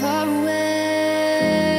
far away.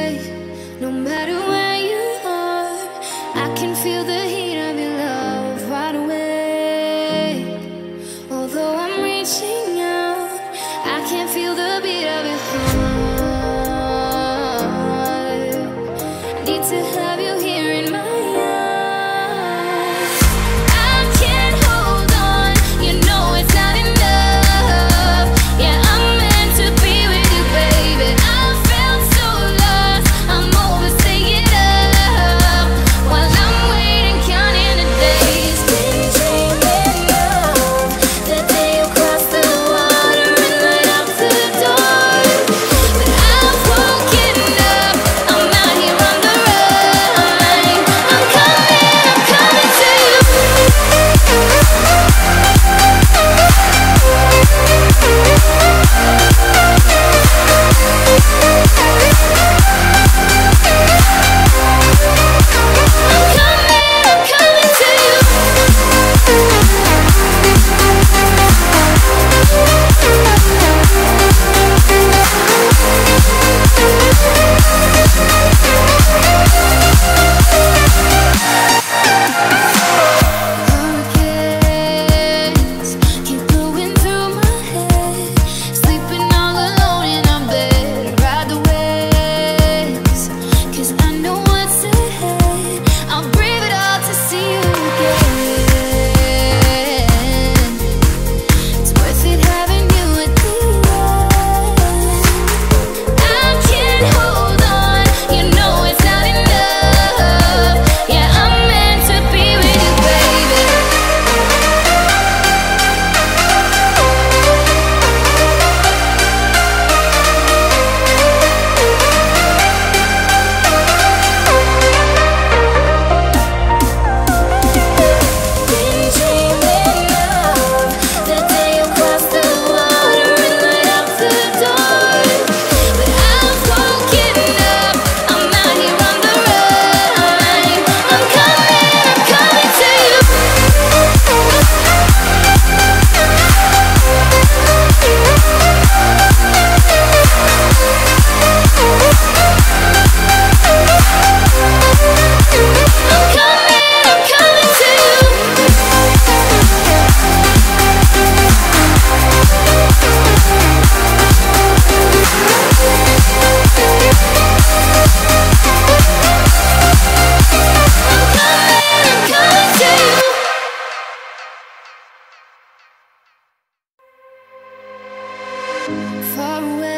Far away.